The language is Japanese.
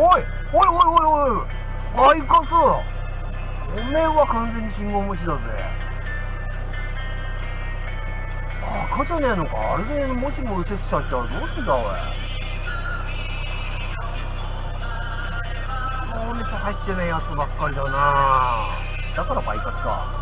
おいおいおいおいおいバイカスおめえは完全に信号無視だぜ。バカじゃねえのか。あれでもしも右折しちゃったらどうすんだおい。お店入ってねえやつばっかりだな。だからバイカスか。